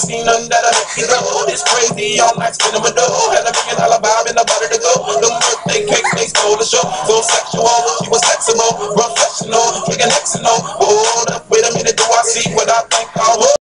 seen none that I me go. It's crazy, all night spinning my dough. Had a dollar vibe and nobody to go. The birthday cake, they stole the show. So sexual, she was flexible, professional, freaking X. Hold up, wait a minute, do I see what I think I will?